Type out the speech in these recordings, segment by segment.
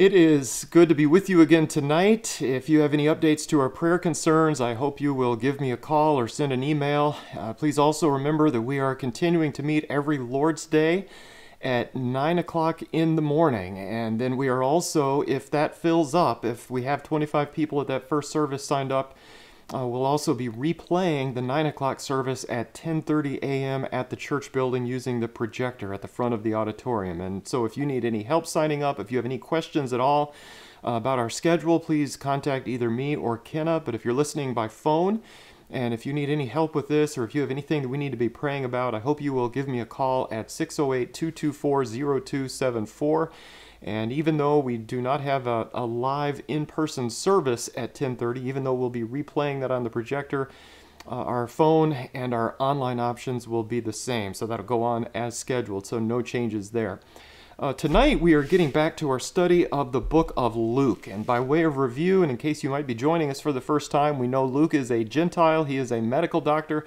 It is good to be with you again tonight. If you have any updates to our prayer concerns, I hope you will give me a call or send an email. Uh, please also remember that we are continuing to meet every Lord's Day at 9 o'clock in the morning. And then we are also, if that fills up, if we have 25 people at that first service signed up, uh, we'll also be replaying the 9 o'clock service at 10.30 a.m. at the church building using the projector at the front of the auditorium. And so if you need any help signing up, if you have any questions at all uh, about our schedule, please contact either me or Kenna. But if you're listening by phone, and if you need any help with this, or if you have anything that we need to be praying about, I hope you will give me a call at 608 224 0274. And even though we do not have a, a live in-person service at 10:30, even though we'll be replaying that on the projector, uh, our phone and our online options will be the same. So that'll go on as scheduled. So no changes there. Uh, tonight we are getting back to our study of the book of Luke. And by way of review, and in case you might be joining us for the first time, we know Luke is a Gentile. He is a medical doctor.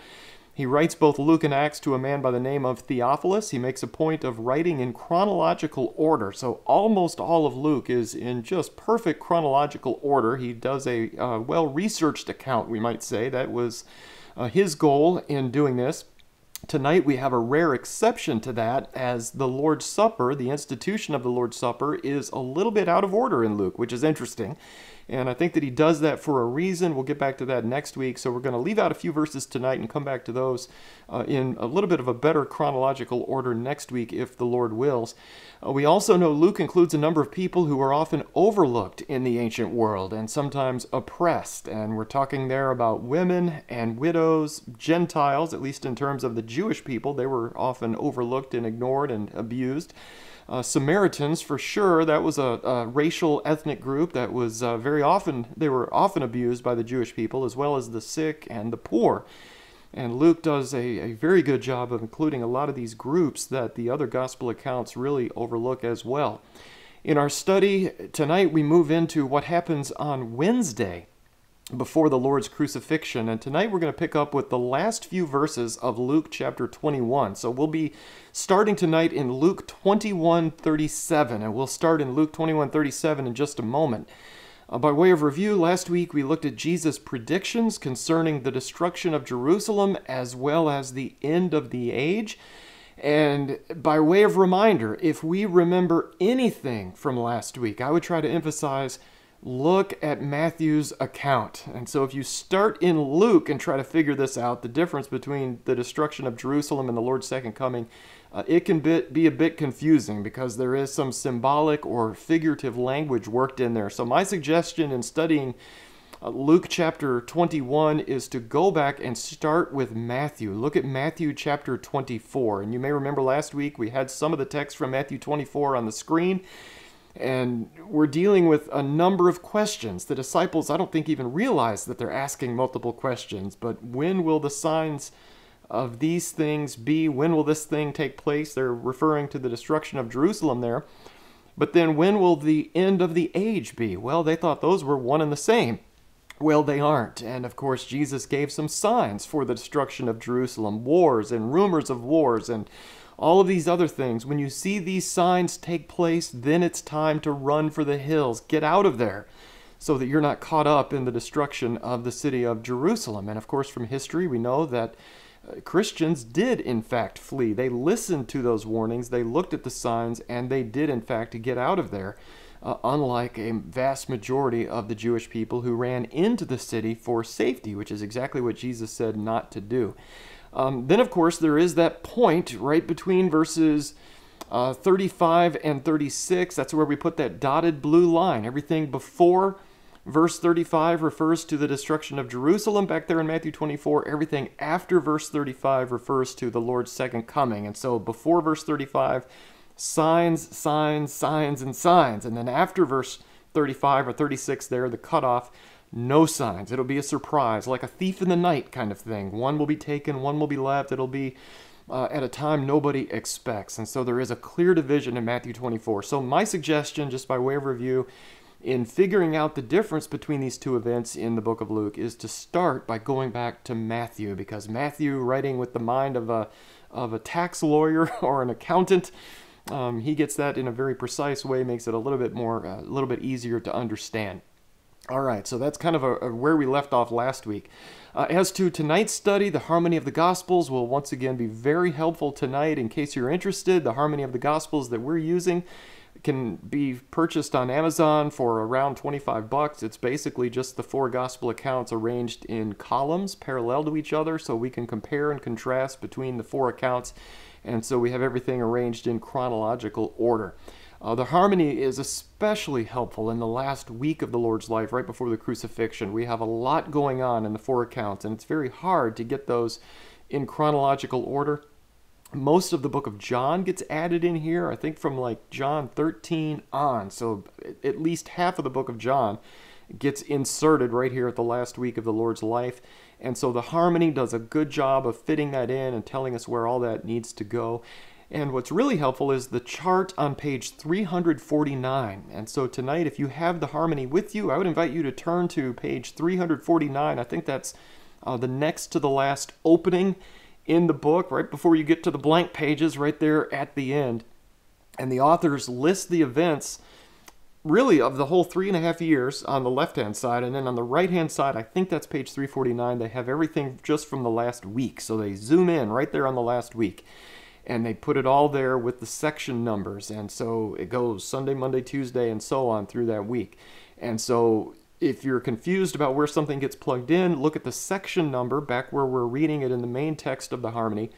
He writes both Luke and Acts to a man by the name of Theophilus. He makes a point of writing in chronological order. So almost all of Luke is in just perfect chronological order. He does a uh, well researched account, we might say. That was uh, his goal in doing this. Tonight we have a rare exception to that, as the Lord's Supper, the institution of the Lord's Supper, is a little bit out of order in Luke, which is interesting. And I think that he does that for a reason. We'll get back to that next week. So we're going to leave out a few verses tonight and come back to those uh, in a little bit of a better chronological order next week if the Lord wills. Uh, we also know Luke includes a number of people who are often overlooked in the ancient world and sometimes oppressed. And we're talking there about women and widows, Gentiles, at least in terms of the Jewish people. They were often overlooked and ignored and abused. Uh, Samaritans, for sure, that was a, a racial ethnic group that was uh, very often, they were often abused by the Jewish people, as well as the sick and the poor. And Luke does a, a very good job of including a lot of these groups that the other gospel accounts really overlook as well. In our study tonight, we move into what happens on Wednesday before the Lord's crucifixion. And tonight we're going to pick up with the last few verses of Luke chapter 21. So we'll be starting tonight in Luke 21:37 and we'll start in Luke 21:37 in just a moment. Uh, by way of review, last week we looked at Jesus' predictions concerning the destruction of Jerusalem as well as the end of the age. And by way of reminder, if we remember anything from last week, I would try to emphasize look at Matthew's account. And so if you start in Luke and try to figure this out, the difference between the destruction of Jerusalem and the Lord's second coming, uh, it can be, be a bit confusing because there is some symbolic or figurative language worked in there. So my suggestion in studying uh, Luke chapter 21 is to go back and start with Matthew. Look at Matthew chapter 24. And you may remember last week we had some of the text from Matthew 24 on the screen. And we're dealing with a number of questions. The disciples, I don't think, even realize that they're asking multiple questions. But when will the signs of these things be? When will this thing take place? They're referring to the destruction of Jerusalem there. But then when will the end of the age be? Well, they thought those were one and the same. Well, they aren't. And of course, Jesus gave some signs for the destruction of Jerusalem wars and rumors of wars and all of these other things. When you see these signs take place, then it's time to run for the hills. Get out of there so that you're not caught up in the destruction of the city of Jerusalem. And of course, from history, we know that uh, Christians did, in fact, flee. They listened to those warnings, they looked at the signs, and they did, in fact, get out of there. Uh, unlike a vast majority of the Jewish people who ran into the city for safety, which is exactly what Jesus said not to do. Um, then, of course, there is that point right between verses uh, 35 and 36. That's where we put that dotted blue line. Everything before verse 35 refers to the destruction of Jerusalem back there in Matthew 24. Everything after verse 35 refers to the Lord's second coming. And so before verse 35, signs, signs, signs, and signs. And then after verse 35 or 36 there, the cutoff no signs. It'll be a surprise, like a thief in the night kind of thing. One will be taken, one will be left. It'll be uh, at a time nobody expects. And so there is a clear division in Matthew 24. So, my suggestion, just by way of review, in figuring out the difference between these two events in the book of Luke is to start by going back to Matthew, because Matthew, writing with the mind of a, of a tax lawyer or an accountant, Um, he gets that in a very precise way, makes it a little bit more, uh, a little bit easier to understand. All right, so that's kind of a, a where we left off last week. Uh, as to tonight's study, the Harmony of the Gospels will once again be very helpful tonight in case you're interested. The Harmony of the Gospels that we're using can be purchased on Amazon for around 25 bucks. It's basically just the four gospel accounts arranged in columns parallel to each other so we can compare and contrast between the four accounts and so we have everything arranged in chronological order. Uh, the harmony is especially helpful in the last week of the Lord's life, right before the crucifixion. We have a lot going on in the four accounts, and it's very hard to get those in chronological order. Most of the book of John gets added in here, I think from like John 13 on. So at least half of the book of John gets inserted right here at the last week of the Lord's life. And so the harmony does a good job of fitting that in and telling us where all that needs to go. And what's really helpful is the chart on page 349. And so tonight, if you have the harmony with you, I would invite you to turn to page 349. I think that's uh, the next to the last opening in the book, right before you get to the blank pages, right there at the end. And the authors list the events really of the whole three and a half years on the left hand side and then on the right hand side i think that's page 349 they have everything just from the last week so they zoom in right there on the last week and they put it all there with the section numbers. And so it goes Sunday, Monday, Tuesday, and so on through that week. And so if you're confused about where something gets plugged in, look at the section number back where we're reading it in the main text of the harmony.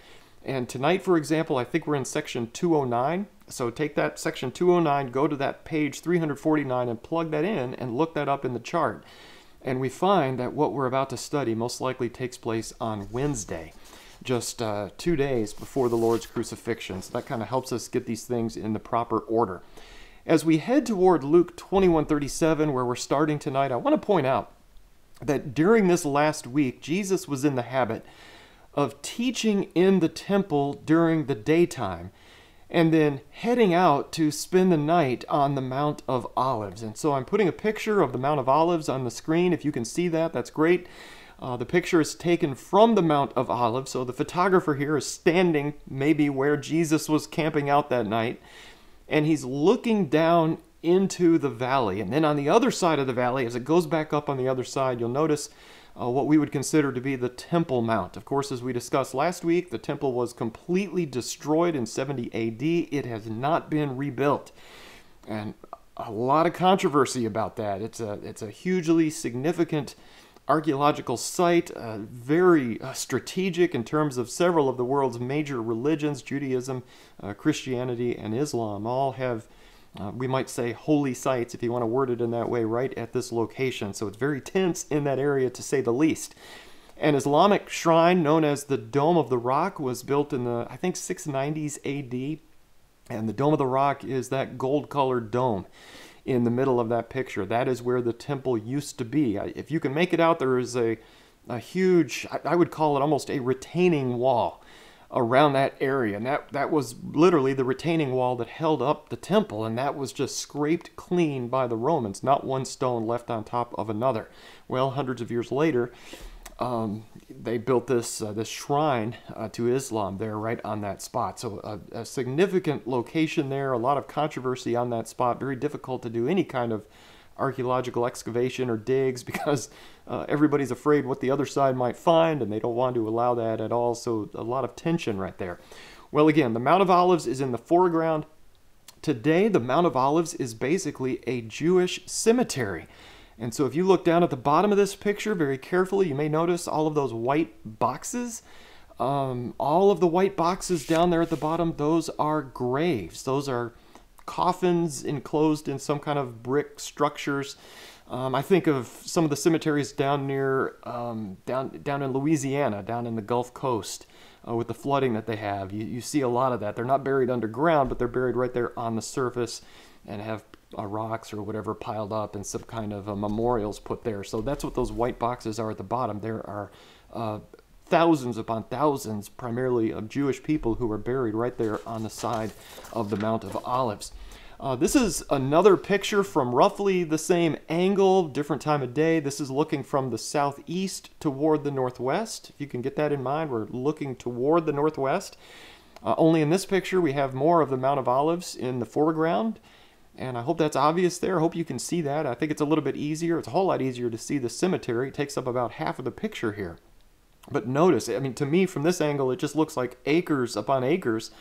And tonight, for example, I think we're in section 209. So take that section 209, go to that page 349 and plug that in and look that up in the chart. And we find that what we're about to study most likely takes place on Wednesday just uh, two days before the Lord's crucifixion. So that kind of helps us get these things in the proper order. As we head toward Luke 21:37, where we're starting tonight, I want to point out that during this last week, Jesus was in the habit of teaching in the temple during the daytime and then heading out to spend the night on the Mount of Olives. And so I'm putting a picture of the Mount of Olives on the screen. If you can see that, that's great. Uh, the picture is taken from the Mount of Olives, so the photographer here is standing maybe where Jesus was camping out that night, and he's looking down into the valley. And then on the other side of the valley, as it goes back up on the other side, you'll notice uh, what we would consider to be the Temple Mount. Of course, as we discussed last week, the temple was completely destroyed in 70 AD. It has not been rebuilt. And a lot of controversy about that. It's a, it's a hugely significant archaeological site, uh, very uh, strategic in terms of several of the world's major religions Judaism, uh, Christianity, and Islam all have, uh, we might say, holy sites, if you want to word it in that way, right at this location. So it's very tense in that area to say the least. An Islamic shrine known as the Dome of the Rock was built in the, I think, 690s AD. And the Dome of the Rock is that gold colored dome in the middle of that picture. That is where the temple used to be. If you can make it out, there is a, a huge, I would call it almost a retaining wall around that area. And that, that was literally the retaining wall that held up the temple. And that was just scraped clean by the Romans, not one stone left on top of another. Well, hundreds of years later, um, they built this uh, this shrine uh, to Islam there, right on that spot. So a, a, significant location there. A lot of controversy on that spot. Very difficult to do any kind of archaeological excavation or digs because uh, everybody's afraid what the other side might find, and they don't want to allow that at all. So a lot of tension right there. Well, again, the Mount of Olives is in the foreground. Today, the Mount of Olives is basically a Jewish cemetery. And so if you look down at the bottom of this picture very carefully, you may notice all of those white boxes. Um, all of the white boxes down there at the bottom, those are graves. Those are coffins enclosed in some kind of brick structures. Um, I think of some of the cemeteries down near, um, down, down in Louisiana, down in the Gulf Coast, uh, with the flooding that they have. You, you see a lot of that. They're not buried underground, but they're buried right there on the surface and have uh, rocks or whatever piled up and some kind of uh, memorials put there. So that's what those white boxes are at the bottom. There are uh, thousands upon thousands, primarily of Jewish people who are buried right there on the side of the Mount of Olives. Uh, this is another picture from roughly the same angle, different time of day. This is looking from the southeast toward the northwest. If you can get that in mind, we're looking toward the northwest. Uh, only in this picture, we have more of the Mount of Olives in the foreground. And I hope that's obvious there. I hope you can see that. I think it's a little bit easier. It's a whole lot easier to see the cemetery. It takes up about half of the picture here. But notice, I mean, to me, from this angle, it just looks like acres upon acres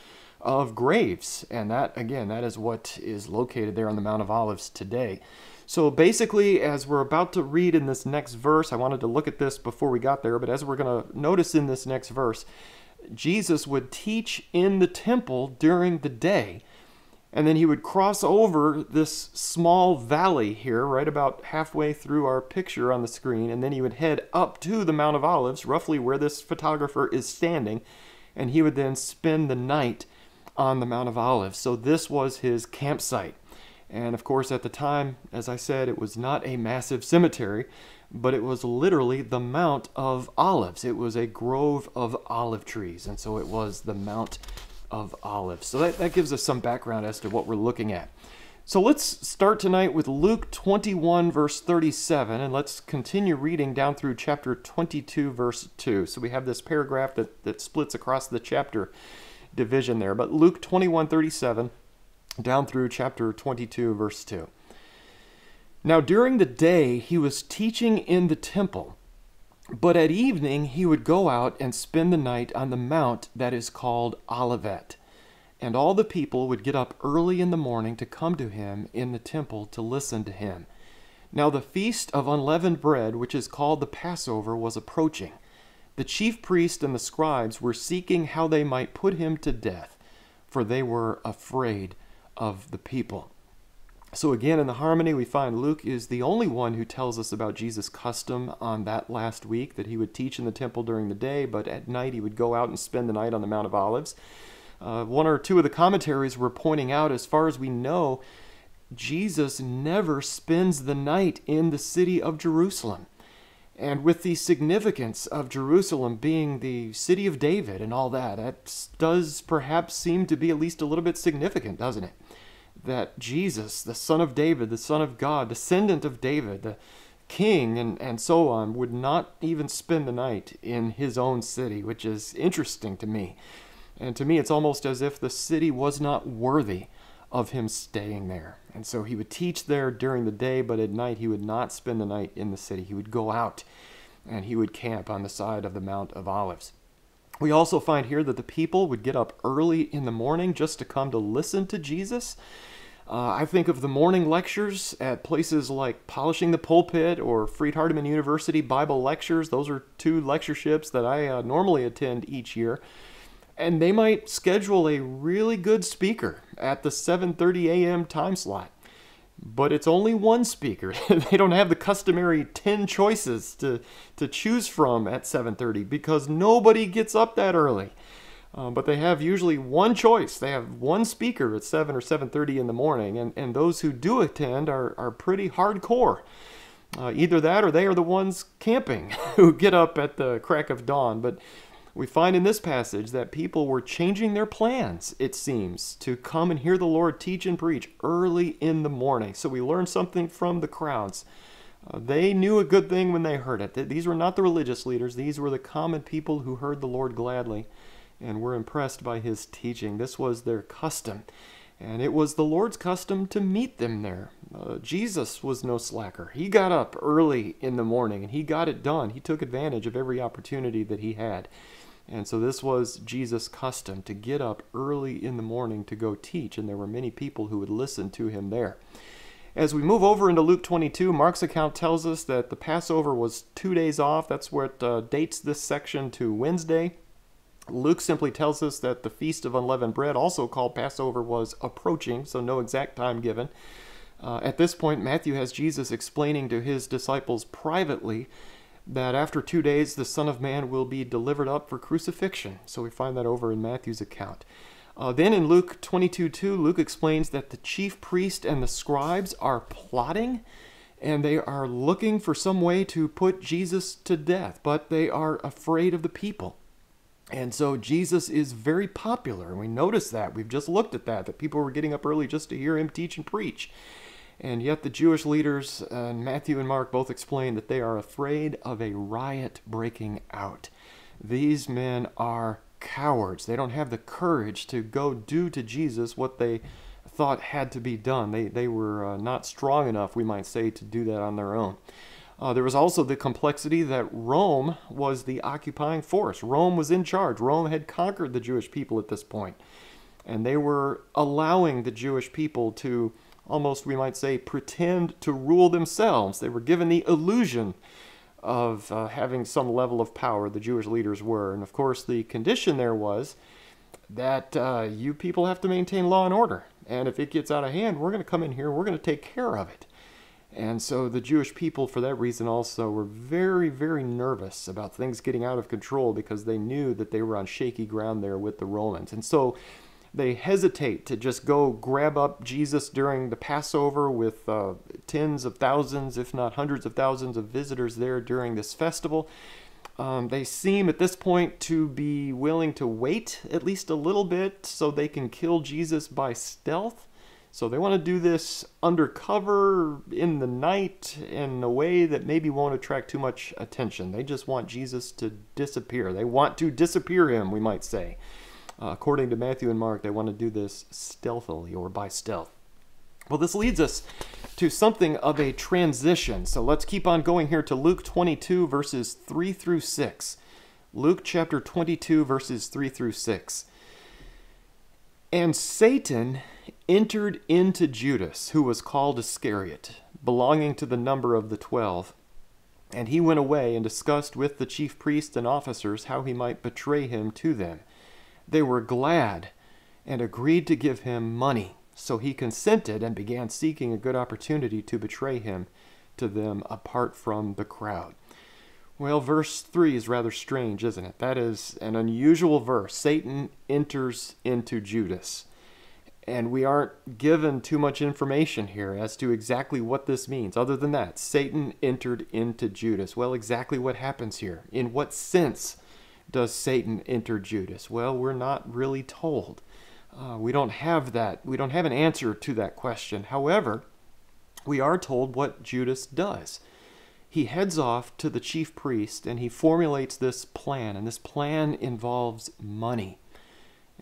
of graves. And that, again, that is what is located there on the Mount of Olives today. So basically, as we're about to read in this next verse, I wanted to look at this before we got there, but as we're going to notice in this next verse, Jesus would teach in the temple during the day. And then he would cross over this small valley here, right about halfway through our picture on the screen, and then he would head up to the Mount of Olives, roughly where this photographer is standing, and he would then spend the night on the Mount of Olives. So this was his campsite. And of course, at the time, as I said, it was not a massive cemetery, but it was literally the Mount of Olives. It was a grove of olive trees, and so it was the Mount of olives. So that, that gives us some background as to what we're looking at. So let's start tonight with Luke 21, verse 37, and let's continue reading down through chapter 22, verse 2. So we have this paragraph that, that splits across the chapter division there. But Luke 21, 37, down through chapter 22, verse 2. Now during the day he was teaching in the temple but at evening he would go out and spend the night on the mount that is called Olivet. And all the people would get up early in the morning to come to him in the temple to listen to him. Now the feast of unleavened bread, which is called the Passover, was approaching. The chief priest and the scribes were seeking how they might put him to death, for they were afraid of the people. So again, in the harmony, we find Luke is the only one who tells us about Jesus' custom on that last week, that he would teach in the temple during the day, but at night he would go out and spend the night on the Mount of Olives. Uh, one or two of the commentaries were pointing out, as far as we know, Jesus never spends the night in the city of Jerusalem. And with the significance of Jerusalem being the city of David and all that, that does perhaps seem to be at least a little bit significant, doesn't it? That Jesus, the son of David, the son of God, descendant of David, the king, and, and so on, would not even spend the night in his own city, which is interesting to me. And to me, it's almost as if the city was not worthy of him staying there. And so he would teach there during the day, but at night he would not spend the night in the city. He would go out and he would camp on the side of the Mount of Olives. We also find here that the people would get up early in the morning just to come to listen to Jesus. Uh, I think of the morning lectures at places like Polishing the Pulpit or Freed Hardeman University Bible Lectures. Those are two lectureships that I uh, normally attend each year. And they might schedule a really good speaker at the 7:30 a.m. time slot. But it's only one speaker. they don't have the customary 10 choices to, to choose from at 7:30 because nobody gets up that early. Uh, but they have usually one choice. They have one speaker at 7 or 7.30 in the morning, and, and those who do attend are, are pretty hardcore. Uh, either that or they are the ones camping who get up at the crack of dawn. But we find in this passage that people were changing their plans, it seems, to come and hear the Lord teach and preach early in the morning. So we learn something from the crowds. Uh, they knew a good thing when they heard it. These were not the religious leaders, these were the common people who heard the Lord gladly and were impressed by his teaching. This was their custom, and it was the Lord's custom to meet them there. Uh, Jesus was no slacker. He got up early in the morning and he got it done. He took advantage of every opportunity that he had. And so this was Jesus' custom to get up early in the morning to go teach, and there were many people who would listen to him there. As we move over into Luke 22, Mark's account tells us that the Passover was two days off. That's what uh, dates this section to Wednesday. Luke simply tells us that the Feast of Unleavened Bread, also called Passover, was approaching, so no exact time given. Uh, at this point, Matthew has Jesus explaining to his disciples privately that after two days the Son of Man will be delivered up for crucifixion. So we find that over in Matthew's account. Uh, then in Luke 22 2, Luke explains that the chief priest and the scribes are plotting and they are looking for some way to put Jesus to death, but they are afraid of the people. And so Jesus is very popular, and we notice that. We've just looked at that, that people were getting up early just to hear him teach and preach. And yet the Jewish leaders, uh, Matthew and Mark both explain that they are afraid of a riot breaking out. These men are cowards. They don't have the courage to go do to Jesus what they thought had to be done. They, they were uh, not strong enough, we might say, to do that on their own. Uh, there was also the complexity that Rome was the occupying force. Rome was in charge. Rome had conquered the Jewish people at this point, and they were allowing the Jewish people to almost, we might say, pretend to rule themselves. They were given the illusion of uh, having some level of power, the Jewish leaders were. And of course, the condition there was that uh, you people have to maintain law and order. And if it gets out of hand, we're going to come in here, we're going to take care of it. And so the Jewish people, for that reason, also were very, very nervous about things getting out of control because they knew that they were on shaky ground there with the Romans. And so they hesitate to just go grab up Jesus during the Passover with uh, tens of thousands, if not hundreds of thousands of visitors there during this festival. Um, they seem at this point to be willing to wait at least a little bit so they can kill Jesus by stealth. So they want to do this undercover in the night in a way that maybe won't attract too much attention. They just want Jesus to disappear. They want to disappear him, we might say. Uh, according to Matthew and Mark, they want to do this stealthily or by stealth. Well, this leads us to something of a transition. So let's keep on going here to Luke 22, verses 3 through 6. Luke chapter 22, verses 3 through 6. And Satan entered into Judas, who was called Iscariot, belonging to the number of the twelve. And he went away and discussed with the chief priests and officers how he might betray him to them. They were glad and agreed to give him money. So he consented and began seeking a good opportunity to betray him to them apart from the crowd. Well, verse 3 is rather strange, isn't it? That is an unusual verse. Satan enters into Judas. And we aren't given too much information here as to exactly what this means. Other than that, Satan entered into Judas. Well, exactly what happens here? In what sense does Satan enter Judas? Well, we're not really told. Uh, we don't have that. We don't have an answer to that question. However, we are told what Judas does. He heads off to the chief priest and he formulates this plan, and this plan involves money.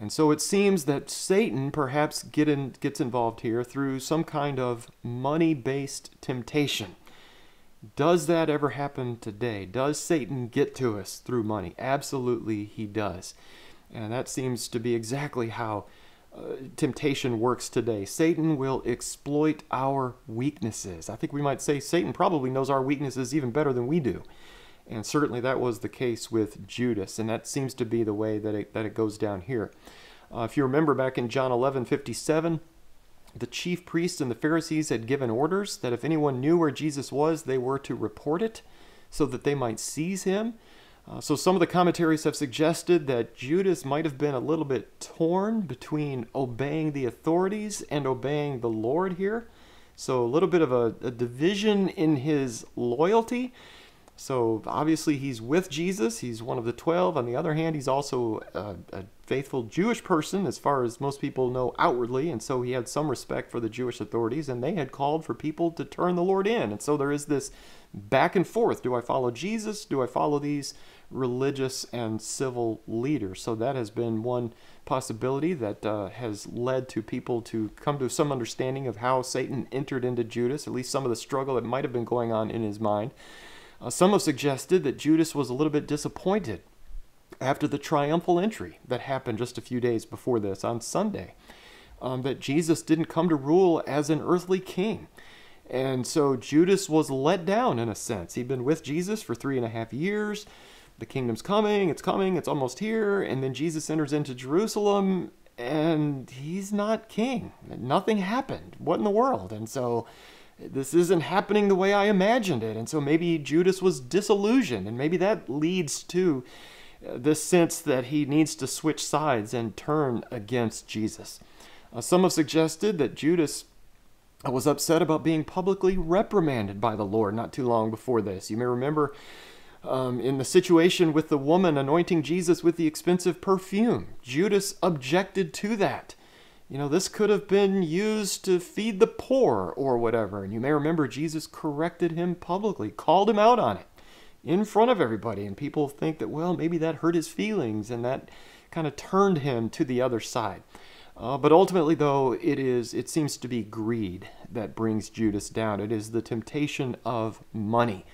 And so it seems that Satan perhaps get in, gets involved here through some kind of money based temptation. Does that ever happen today? Does Satan get to us through money? Absolutely, he does. And that seems to be exactly how uh, temptation works today. Satan will exploit our weaknesses. I think we might say Satan probably knows our weaknesses even better than we do. And certainly that was the case with Judas, and that seems to be the way that it, that it goes down here. Uh, if you remember back in John 11 57, the chief priests and the Pharisees had given orders that if anyone knew where Jesus was, they were to report it so that they might seize him. Uh, so some of the commentaries have suggested that Judas might have been a little bit torn between obeying the authorities and obeying the Lord here. So a little bit of a, a division in his loyalty. So obviously he's with Jesus. He's one of the twelve. On the other hand, he's also a, a, faithful Jewish person, as far as most people know outwardly. And so he had some respect for the Jewish authorities, and they had called for people to turn the Lord in. And so there is this back and forth. Do I follow Jesus? Do I follow these religious and civil leaders? So that has been one possibility that uh, has led to people to come to some understanding of how Satan entered into Judas, at least some of the struggle that might have been going on in his mind. Uh, some have suggested that Judas was a little bit disappointed after the triumphal entry that happened just a few days before this on Sunday, um, that Jesus didn't come to rule as an earthly king. And so Judas was let down in a sense. He'd been with Jesus for three and a half years. The kingdom's coming, it's coming, it's almost here. And then Jesus enters into Jerusalem and he's not king. Nothing happened. What in the world? And so this isn't happening the way I imagined it. And so maybe Judas was disillusioned, and maybe that leads to uh, this sense that he needs to switch sides and turn against Jesus. Uh, some have suggested that Judas was upset about being publicly reprimanded by the Lord not too long before this. You may remember um, in the situation with the woman anointing Jesus with the expensive perfume. Judas objected to that you know, this could have been used to feed the poor or whatever. And you may remember Jesus corrected him publicly, called him out on it in front of everybody. And people think that, well, maybe that hurt his feelings and that kind of turned him to the other side. Uh, but ultimately, though, it is it seems to be greed that brings Judas down. It is the temptation of money.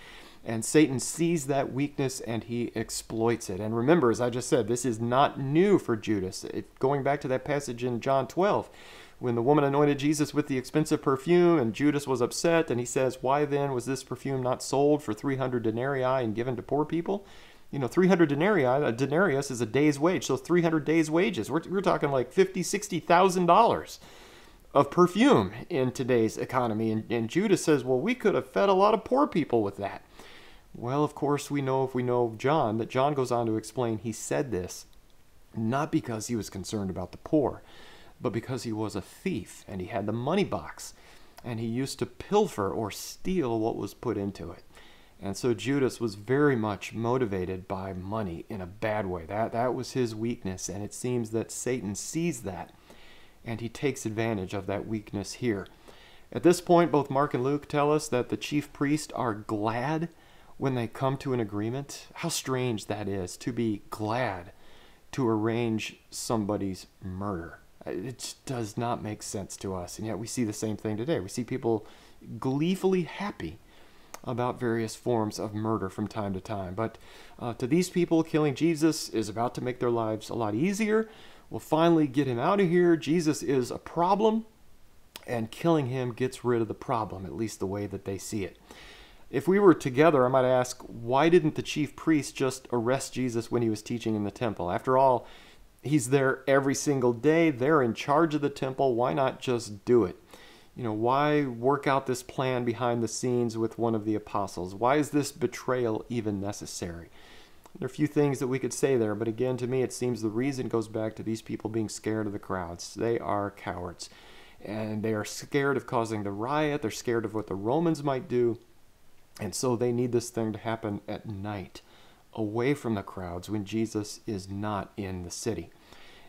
And Satan sees that weakness and he exploits it. And remember, as I just said, this is not new for Judas. It, going back to that passage in John 12, when the woman anointed Jesus with the expensive perfume and Judas was upset, and he says, Why then was this perfume not sold for 300 denarii and given to poor people? You know, 300 denarii, a denarius is a day's wage, so 300 days' wages. We're, we're talking like 50, 60,000 dollars of perfume in today's economy. And, and Judas says, Well, we could have fed a lot of poor people with that. Well, of course, we know if we know John that John goes on to explain he said this not because he was concerned about the poor, but because he was a thief and he had the money box and he used to pilfer or steal what was put into it. And so Judas was very much motivated by money in a bad way. That, that was his weakness, and it seems that Satan sees that and he takes advantage of that weakness here. At this point, both Mark and Luke tell us that the chief priests are glad when they come to an agreement. How strange that is to be glad to arrange somebody's murder. It does not make sense to us. And yet we see the same thing today. We see people gleefully happy about various forms of murder from time to time. But uh, to these people, killing Jesus is about to make their lives a lot easier. We'll finally get him out of here. Jesus is a problem, and killing him gets rid of the problem, at least the way that they see it. If we were together, I might ask, why didn't the chief priest just arrest Jesus when he was teaching in the temple? After all, he's there every single day. They're in charge of the temple. Why not just do it? You know, why work out this plan behind the scenes with one of the apostles? Why is this betrayal even necessary? There are a few things that we could say there, but again, to me, it seems the reason goes back to these people being scared of the crowds. They are cowards, and they are scared of causing the riot. They're scared of what the Romans might do. And so they need this thing to happen at night, away from the crowds, when Jesus is not in the city.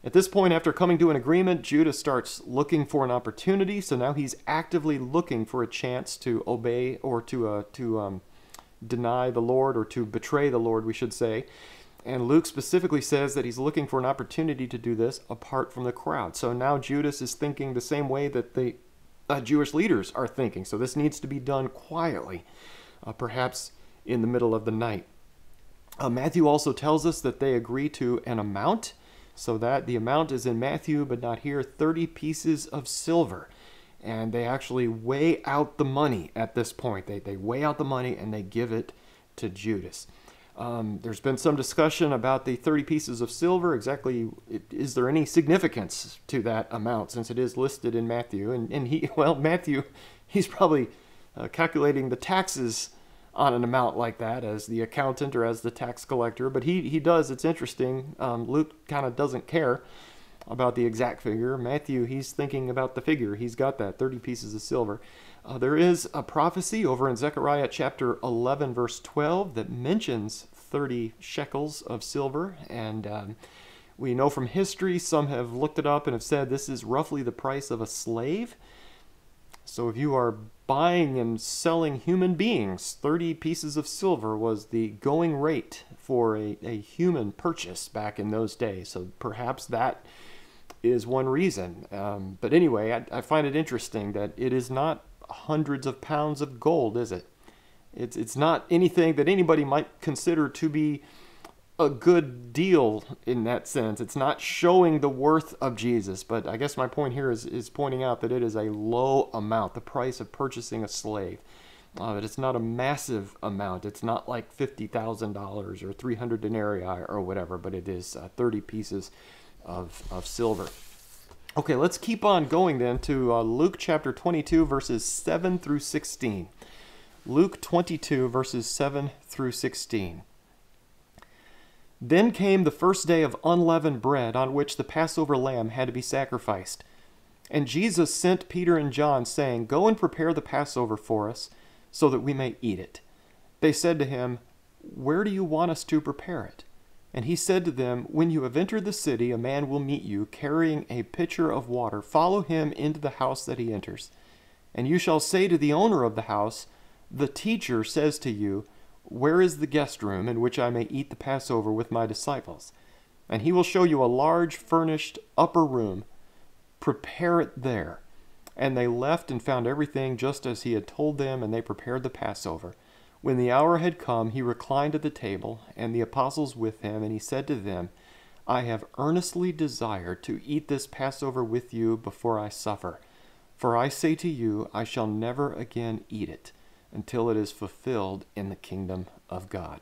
At this point, after coming to an agreement, Judas starts looking for an opportunity. So now he's actively looking for a chance to obey or to uh, to um, deny the Lord or to betray the Lord, we should say. And Luke specifically says that he's looking for an opportunity to do this apart from the crowd. So now Judas is thinking the same way that the uh, Jewish leaders are thinking. So this needs to be done quietly uh, perhaps in the middle of the night. Uh, Matthew also tells us that they agree to an amount, so that the amount is in Matthew, but not here 30 pieces of silver. And they actually weigh out the money at this point. They, they weigh out the money and they give it to Judas. Um, there's been some discussion about the 30 pieces of silver. Exactly, is there any significance to that amount since it is listed in Matthew? And, and he, well, Matthew, he's probably uh, calculating the taxes on an amount like that as the accountant or as the tax collector. But he, he does, it's interesting. Um, Luke kind of doesn't care about the exact figure. Matthew, he's thinking about the figure. He's got that 30 pieces of silver. Uh, there is a prophecy over in Zechariah chapter 11, verse 12, that mentions 30 shekels of silver. And um, we know from history, some have looked it up and have said this is roughly the price of a slave. So if you are buying and selling human beings, 30 pieces of silver was the going rate for a, a human purchase back in those days. So perhaps that is one reason. Um, but anyway, I, I find it interesting that it is not hundreds of pounds of gold, is it? It's, it's not anything that anybody might consider to be a good deal in that sense. It's not showing the worth of Jesus, but I guess my point here is, is pointing out that it is a low amount, the price of purchasing a slave. Uh, it's not a massive amount. It's not like $50,000 or 300 denarii or whatever, but it is uh, 30 pieces of, of silver. Okay, let's keep on going then to uh, Luke chapter 22, verses 7 through 16. Luke 22, verses 7 through 16. Then came the first day of unleavened bread on which the Passover lamb had to be sacrificed. And Jesus sent Peter and John, saying, Go and prepare the Passover for us, so that we may eat it. They said to him, Where do you want us to prepare it? And he said to them, When you have entered the city, a man will meet you, carrying a pitcher of water. Follow him into the house that he enters. And you shall say to the owner of the house, The teacher says to you, where is the guest room in which I may eat the Passover with my disciples? and he will show you a large furnished upper room. Prepare it there. And they left and found everything just as he had told them, and they prepared the Passover. When the hour had come, he reclined at the table, and the apostles with him, and he said to them, I have earnestly desired to eat this Passover with you before I suffer. For I say to you, I shall never again eat it until it is fulfilled in the kingdom of God.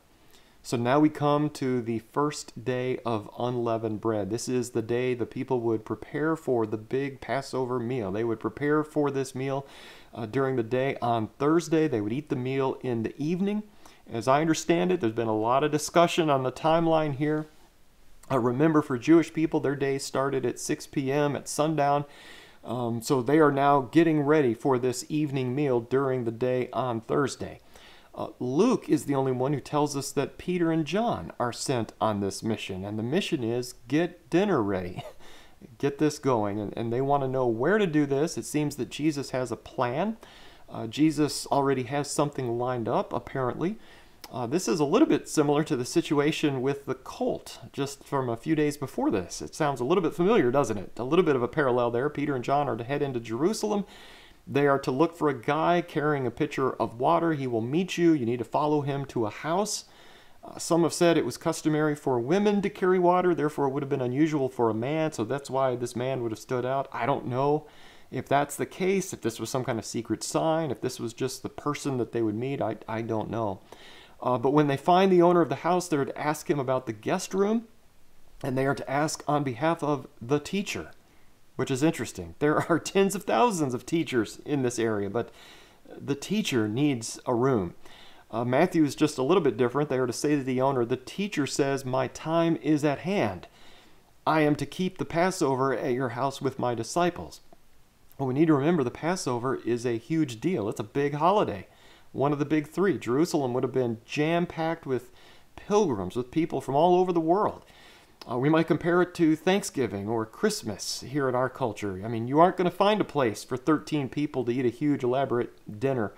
So now we come to the first day of unleavened bread. This is the day the people would prepare for the big Passover meal. They would prepare for this meal uh, during the day. On Thursday, they would eat the meal in the evening. As I understand it, there's been a lot of discussion on the timeline here. Uh, remember, for Jewish people, their day started at 6 p.m. at sundown. Um, so they are now getting ready for this evening meal during the day on Thursday. Uh, Luke is the only one who tells us that Peter and John are sent on this mission, and the mission is get dinner ready. get this going, and, and they want to know where to do this. It seems that Jesus has a plan. Uh, Jesus already has something lined up, apparently. Uh, this is a little bit similar to the situation with the colt just from a few days before this. It sounds a little bit familiar, doesn't it? A little bit of a parallel there. Peter and John are to head into Jerusalem they are to look for a guy carrying a pitcher of water. He will meet you. You need to follow him to a house. Uh, some have said it was customary for women to carry water, therefore, it would have been unusual for a man, so that's why this man would have stood out. I don't know if that's the case, if this was some kind of secret sign, if this was just the person that they would meet, I, I don't know. Uh, but when they find the owner of the house, they're to ask him about the guest room, and they are to ask on behalf of the teacher which is interesting. There are tens of thousands of teachers in this area, but the teacher needs a room. Uh, Matthew is just a little bit different. They are to say to the owner, The teacher says, My time is at hand. I am to keep the Passover at your house with my disciples. Well, we need to remember the Passover is a huge deal. It's a big holiday, one of the big three. Jerusalem would have been jam packed with pilgrims, with people from all over the world. Uh, we might compare it to Thanksgiving or Christmas here in our culture. I mean, you aren't going to find a place for 13 people to eat a huge, elaborate dinner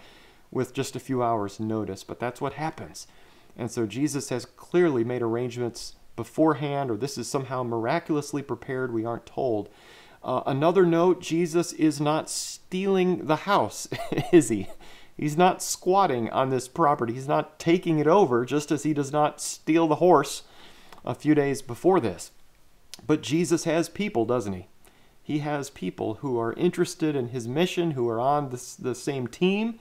with just a few hours' notice, but that's what happens. And so Jesus has clearly made arrangements beforehand, or this is somehow miraculously prepared, we aren't told. Uh, another note Jesus is not stealing the house, is he? He's not squatting on this property. He's not taking it over, just as he does not steal the horse a few days before this. But Jesus has people, doesn't he? He has people who are interested in his mission, who are on the, the same team,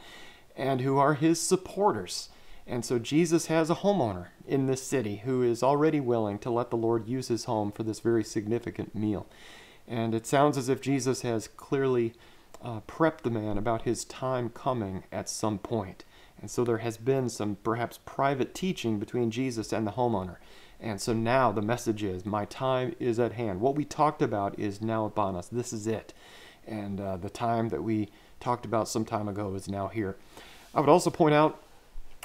and who are his supporters. And so Jesus has a homeowner in this city who is already willing to let the Lord use his home for this very significant meal. And it sounds as if Jesus has clearly uh, prepped the man about his time coming at some point. And so there has been some perhaps private teaching between Jesus and the homeowner. And so now the message is, my time is at hand. What we talked about is now upon us. This is it. And uh, the time that we talked about some time ago is now here. I would also point out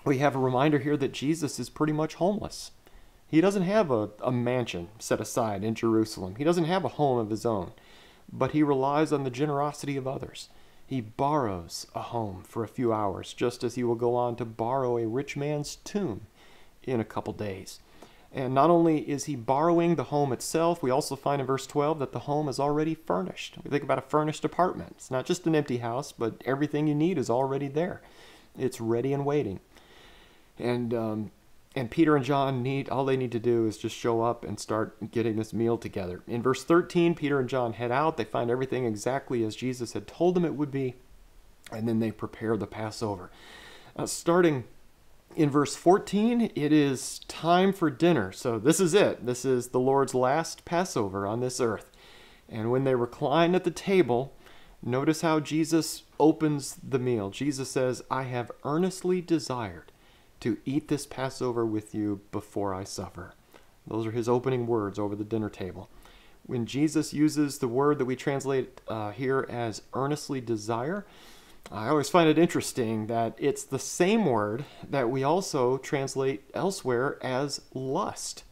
we have a reminder here that Jesus is pretty much homeless. He doesn't have a, a mansion set aside in Jerusalem, he doesn't have a home of his own, but he relies on the generosity of others. He borrows a home for a few hours, just as he will go on to borrow a rich man's tomb in a couple days. And not only is he borrowing the home itself, we also find in verse 12 that the home is already furnished. We think about a furnished apartment. It's not just an empty house, but everything you need is already there. It's ready and waiting. And um, and Peter and John need all they need to do is just show up and start getting this meal together. In verse 13, Peter and John head out. They find everything exactly as Jesus had told them it would be, and then they prepare the Passover. Uh, starting in verse 14, it is time for dinner. So this is it. This is the Lord's last Passover on this earth. And when they recline at the table, notice how Jesus opens the meal. Jesus says, I have earnestly desired to eat this Passover with you before I suffer. Those are his opening words over the dinner table. When Jesus uses the word that we translate uh, here as earnestly desire, I always find it interesting that it's the same word that we also translate elsewhere as lust.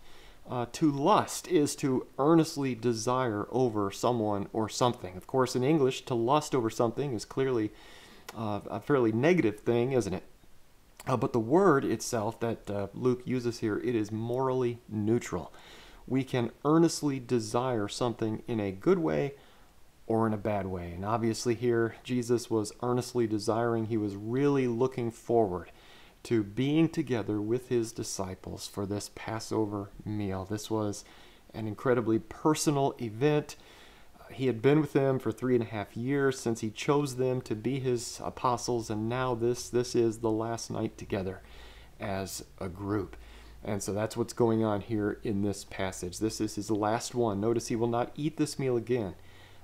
Uh, to lust is to earnestly desire over someone or something. Of course, in English, to lust over something is clearly uh, a fairly negative thing, isn't it? Uh, but the word itself that uh, Luke uses here, it is morally neutral. we can earnestly desire something in a good way or in a bad way. And obviously, here, Jesus was earnestly desiring, he was really looking forward to being together with his disciples for this Passover meal. This was an incredibly personal event. He had been with them for three and a half years since he chose them to be his apostles, and now this this is the last night together as a group. And so that's what's going on here in this passage. This is his last one. Notice he will not eat this meal again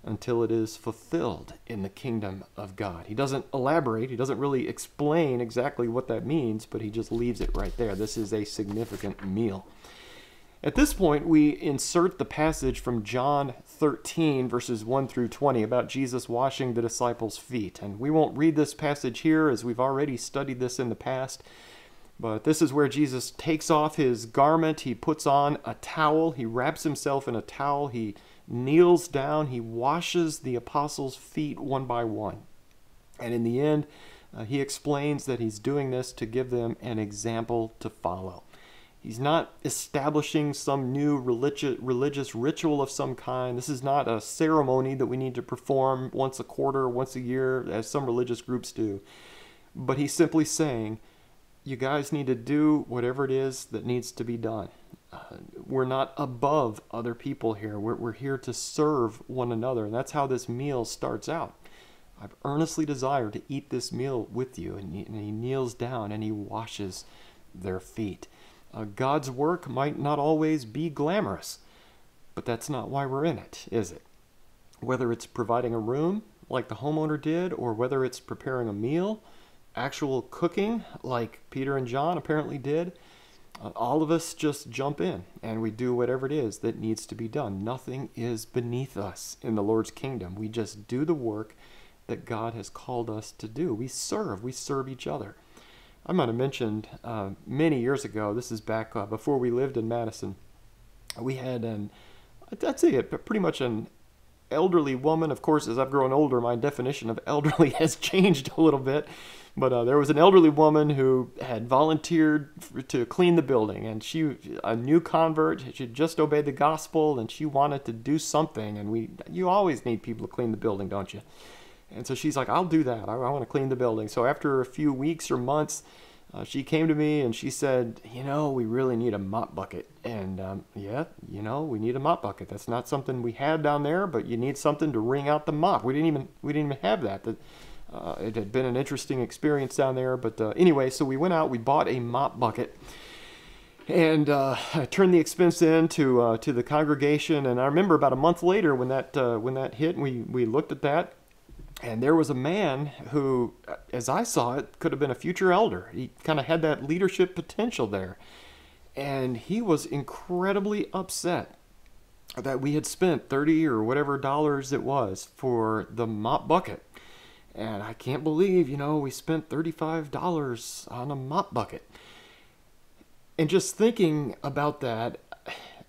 until it is fulfilled in the kingdom of God. He doesn't elaborate, he doesn't really explain exactly what that means, but he just leaves it right there. This is a significant meal. At this point, we insert the passage from John 13, verses 1 through 20, about Jesus washing the disciples' feet. And we won't read this passage here as we've already studied this in the past. But this is where Jesus takes off his garment, he puts on a towel, he wraps himself in a towel, he kneels down, he washes the apostles' feet one by one. And in the end, uh, he explains that he's doing this to give them an example to follow. He's not establishing some new religious, religious ritual of some kind. This is not a ceremony that we need to perform once a quarter, once a year, as some religious groups do. But he's simply saying, you guys need to do whatever it is that needs to be done. Uh, we're not above other people here. We're, we're here to serve one another. And that's how this meal starts out. I've earnestly desired to eat this meal with you. And he, and he kneels down and he washes their feet. Uh, God's work might not always be glamorous, but that's not why we're in it, is it? Whether it's providing a room like the homeowner did, or whether it's preparing a meal, actual cooking like Peter and John apparently did, uh, all of us just jump in and we do whatever it is that needs to be done. Nothing is beneath us in the Lord's kingdom. We just do the work that God has called us to do. We serve, we serve each other. I might have mentioned uh, many years ago, this is back uh, before we lived in Madison, we had an, I'd say it, pretty much an elderly woman. Of course, as I've grown older, my definition of elderly has changed a little bit. But uh, there was an elderly woman who had volunteered to clean the building, and she, a new convert, she just obeyed the gospel, and she wanted to do something. And we, you always need people to clean the building, don't you? And so she's like, I'll do that. I, I want to clean the building. So after a few weeks or months, uh, she came to me and she said, You know, we really need a mop bucket. And um, yeah, you know, we need a mop bucket. That's not something we had down there, but you need something to wring out the mop. We didn't even we didn't even have that. The, uh, it had been an interesting experience down there. But uh, anyway, so we went out, we bought a mop bucket. And uh, I turned the expense in to uh, to the congregation, and I remember about a month later when that uh, when that hit, we we looked at that, and there was a man who, uh, as I saw it, could have been a future elder. He kind of had that leadership potential there, and he was incredibly upset that we had spent 30 or whatever dollars it was for the mop bucket and I can't believe, you know, we spent $35 on a mop bucket. And just thinking about that,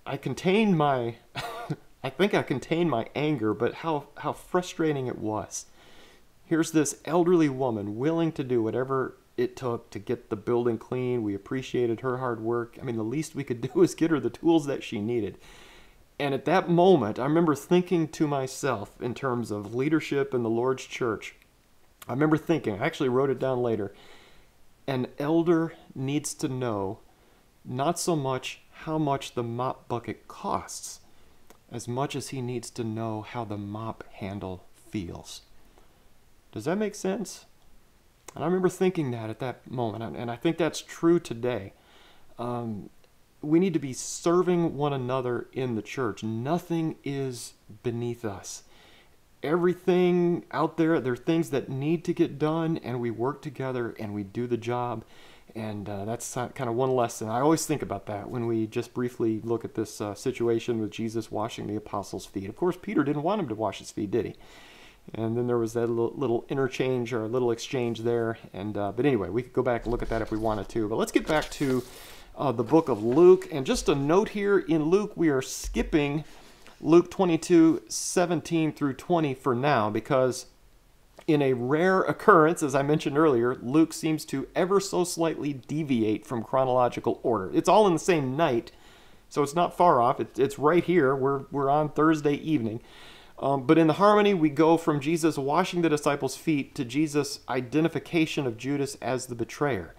I contained my, I think I contained my anger, but how, how frustrating it was. Here's this elderly woman willing to do whatever it took to get the building clean. We appreciated her hard work. I mean, the least we could do was get her the tools that she needed. And at that moment, I remember thinking to myself in terms of leadership in the Lord's church, I remember thinking, I actually wrote it down later, an elder needs to know not so much how much the mop bucket costs, as much as he needs to know how the mop handle feels. Does that make sense? And I remember thinking that at that moment, and I think that's true today. Um, we need to be serving one another in the church. Nothing is beneath us everything out there. There are things that need to get done, and we work together and we do the job. And uh, that's kind of one lesson. I always think about that when we just briefly look at this uh, situation with Jesus washing the apostles' feet. Of course, Peter didn't want him to wash his feet, did he? And then there was that little, interchange or a little exchange there. And uh, but anyway, we could go back and look at that if we wanted to. But let's get back to uh, the book of Luke. And just a note here in Luke, we are skipping Luke 22, 17 through 20 for now, because in a rare occurrence, as I mentioned earlier, Luke seems to ever so slightly deviate from chronological order. It's all in the same night, So it's not far off. It, it's right here. We're, we're on Thursday evening. Um, but in the harmony, we go from Jesus washing the disciples' feet to Jesus' identification of Judas as the betrayer.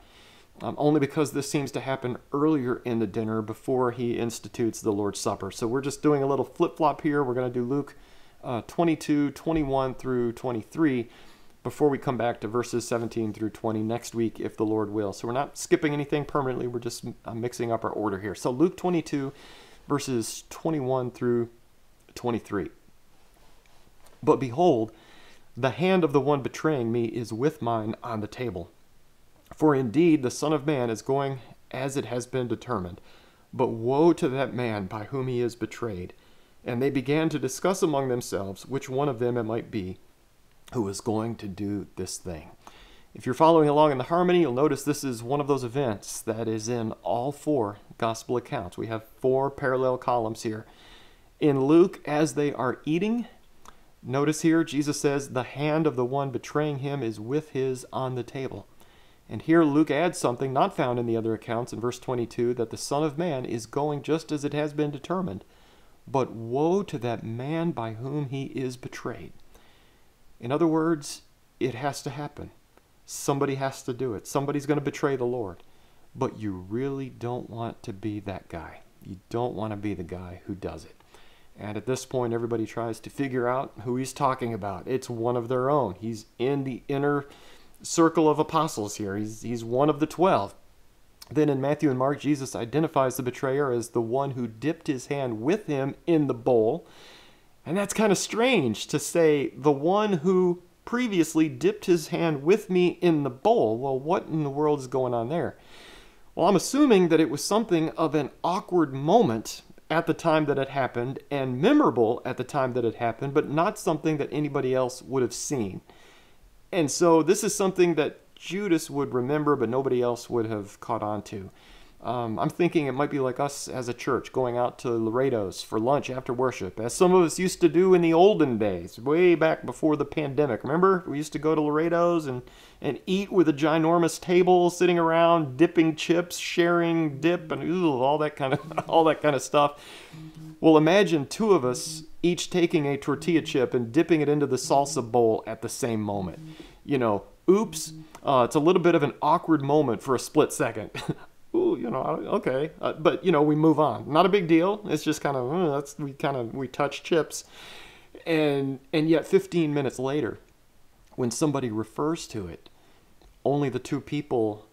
Um, only because this seems to happen earlier in the dinner before he institutes the Lord's Supper. So we're just doing a little flip flop here. We're going to do Luke uh, 22, 21 through 23 before we come back to verses 17 through 20 next week, if the Lord will. So we're not skipping anything permanently, we're just uh, mixing up our order here. So Luke 22, verses 21 through 23. But behold, the hand of the one betraying me is with mine on the table. For indeed the Son of Man is going as it has been determined. But woe to that man by whom he is betrayed. And they began to discuss among themselves which one of them it might be who is going to do this thing. If you're following along in the harmony, you'll notice this is one of those events that is in all four gospel accounts. We have four parallel columns here. In Luke, as they are eating, notice here Jesus says, The hand of the one betraying him is with his on the table. And here Luke adds something not found in the other accounts in verse 22 that the Son of Man is going just as it has been determined. But woe to that man by whom he is betrayed. In other words, it has to happen. Somebody has to do it. Somebody's going to betray the Lord. But you really don't want to be that guy. You don't want to be the guy who does it. And at this point, everybody tries to figure out who he's talking about. It's one of their own. He's in the inner circle of apostles here, he's, he's one of the twelve. Then in Matthew and Mark, Jesus identifies the betrayer as the one who dipped his hand with him in the bowl and that's kind of strange to say the one who previously dipped his hand with me in the bowl. Well, what in the world is going on there? Well, I'm assuming that it was something of an awkward moment at the time that it happened and memorable at the time that it happened, but not something that anybody else would have seen. And so this is something that Judas would remember, but nobody else would have caught on to. Um, I'm thinking it might be like us as a church going out to Laredo's for lunch after worship, as some of us used to do in the olden days, way back before the pandemic. Remember, we used to go to Laredo's and, and eat with a ginormous table, sitting around, dipping chips, sharing dip, and ooh, all that kind of all that kind of stuff. Well, imagine two of us each taking a tortilla chip and dipping it into the salsa bowl at the same moment. You know, oops, uh, it's a little bit of an awkward moment for a split second. ooh, you know, okay, uh, but you know, we move on. Not a big deal. It's just kind of that's we kind of we touch chips, and and yet 15 minutes later, when somebody refers to it, only the two people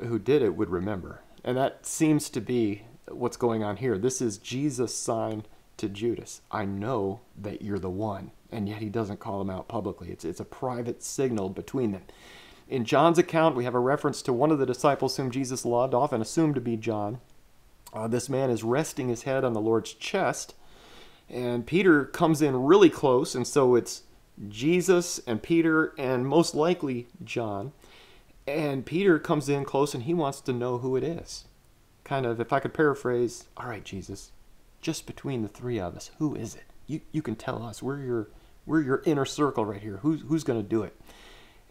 who did it would remember, and that seems to be what's going on here. This is Jesus' sign to Judas. I know that you're the one, and yet he doesn't call him out publicly. It's it's a private signal between them. In John's account, we have a reference to one of the disciples whom Jesus loved, often assumed to be John. Uh, this man is resting his head on the Lord's chest, and Peter comes in really close, and so it's Jesus and Peter and most likely John. And Peter comes in close and he wants to know who it is. Kind of, if I could paraphrase, all right, Jesus, just between the three of us, who is it? You, you can tell us. We're your, we're your inner circle right here. Who's, who's going to do it?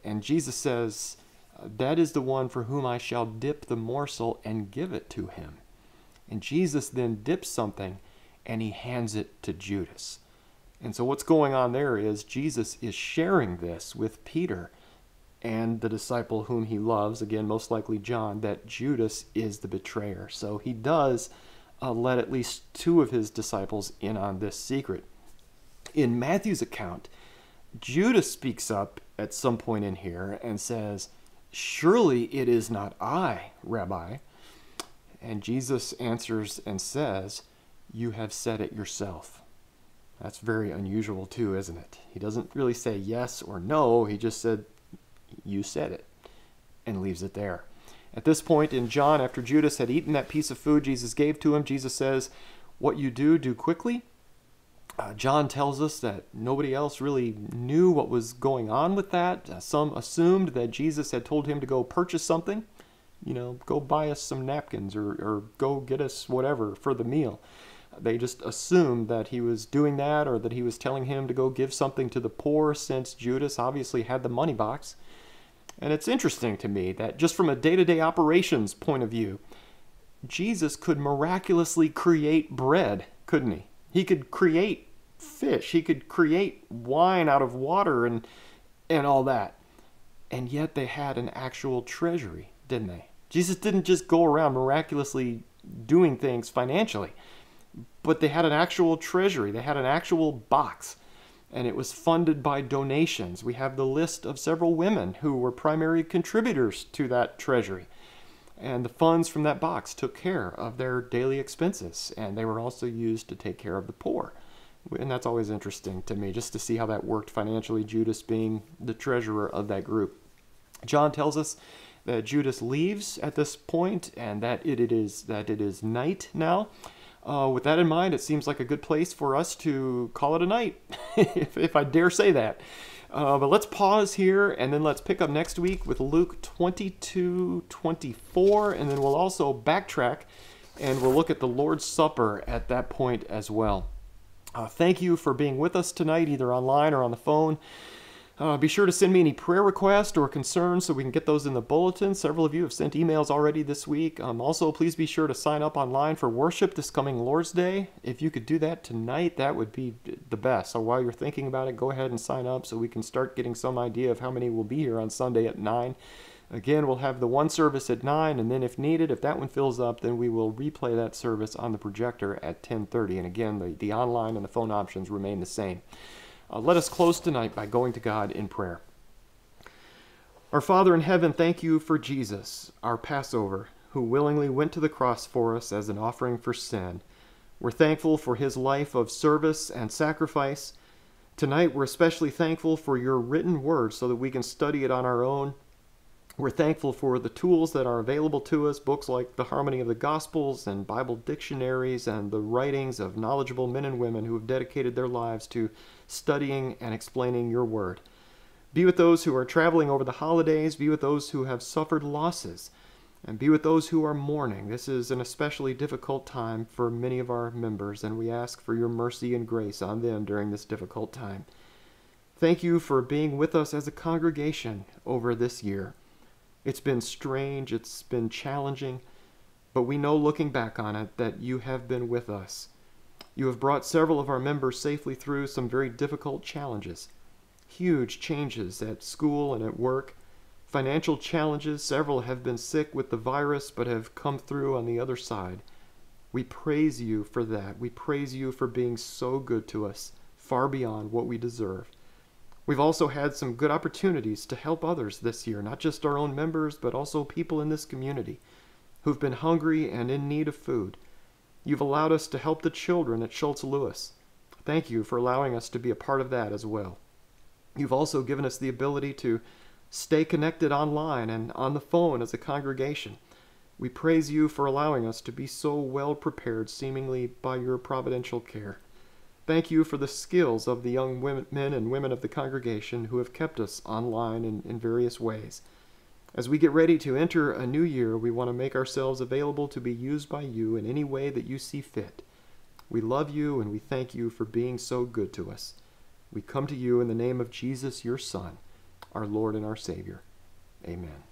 And Jesus says, That is the one for whom I shall dip the morsel and give it to him. And Jesus then dips something and he hands it to Judas. And so what's going on there is Jesus is sharing this with Peter and the disciple whom he loves, again, most likely John, that Judas is the betrayer. So he does uh, let at least two of his disciples in on this secret. In Matthew's account, Judas speaks up at some point in here and says, Surely it is not I, Rabbi. And Jesus answers and says, You have said it yourself. That's very unusual, too, isn't it? He doesn't really say yes or no, he just said, You said it, and leaves it there. At this point in John, after Judas had eaten that piece of food Jesus gave to him, Jesus says, What you do, do quickly uh, John tells us that nobody else really knew what was going on with that. Uh, some assumed that Jesus had told him to go purchase something, you know, go buy us some napkins or, or go get us whatever for the meal. They just assumed that he was doing that or that he was telling him to go give something to the poor since Judas obviously had the money box. And it's interesting to me that just from a day to day operations point of view, Jesus could miraculously create bread, couldn't he? He could create fish. He could create wine out of water and and all that. And yet they had an actual treasury, didn't they? Jesus didn't just go around miraculously doing things financially, but they had an actual treasury. They had an actual box and it was funded by donations. We have the list of several women who were primary contributors to that treasury. And the funds from that box took care of their daily expenses, and they were also used to take care of the poor. And that's always interesting to me, just to see how that worked financially, Judas being the treasurer of that group. John tells us that Judas leaves at this point, and that it, it is that it is night now. Uh, with that in mind, it seems like a good place for us to call it a night, if, if, I dare say that. Uh, but let's pause here and then let's pick up next week with Luke 22 24, and then we'll also backtrack and we'll look at the Lord's Supper at that point as well. Uh, thank you for being with us tonight, either online or on the phone. Uh, be sure to send me any prayer requests or concerns so we can get those in the bulletin. Several of you have sent emails already this week. Um, also, please be sure to sign up online for worship this coming Lord's Day. If you could do that tonight, that would be the best. So while you're thinking about it, go ahead and sign up so we can start getting some idea of how many will be here on Sunday at 9. Again, we'll have the one service at 9, and then if needed, if that one fills up, then we will replay that service on the projector at 10.30. And again, the, the online and the phone options remain the same. Uh, let us close tonight by going to God in prayer. Our Father in heaven, thank you for Jesus, our Passover, who willingly went to the cross for us as an offering for sin. We're thankful for his life of service and sacrifice. Tonight, we're especially thankful for your written word so that we can study it on our own. We're thankful for the tools that are available to us, books like The Harmony of the Gospels and Bible dictionaries and the writings of knowledgeable men and women who have dedicated their lives to studying and explaining your word. Be with those who are traveling over the holidays, be with those who have suffered losses, and be with those who are mourning. This is an especially difficult time for many of our members, and we ask for your mercy and grace on them during this difficult time. Thank you for being with us as a congregation over this year. It's been strange, it's been challenging, but we know looking back on it that you have been with us you have brought several of our members safely through some very difficult challenges. Huge changes at school and at work. Financial challenges. Several have been sick with the virus but have come through on the other side. We praise you for that. We praise you for being so good to us, far beyond what we deserve. We've also had some good opportunities to help others this year, not just our own members, but also people in this community who've been hungry and in need of food. You've allowed us to help the children at Schultz Lewis. Thank you for allowing us to be a part of that as well. You've also given us the ability to stay connected online and on the phone as a congregation. We praise you for allowing us to be so well prepared, seemingly by your providential care. Thank you for the skills of the young women, men and women of the congregation who have kept us online in, in various ways. As we get ready to enter a new year, we want to make ourselves available to be used by you in any way that you see fit. We love you and we thank you for being so good to us. We come to you in the name of Jesus, your Son, our Lord and our Savior. Amen.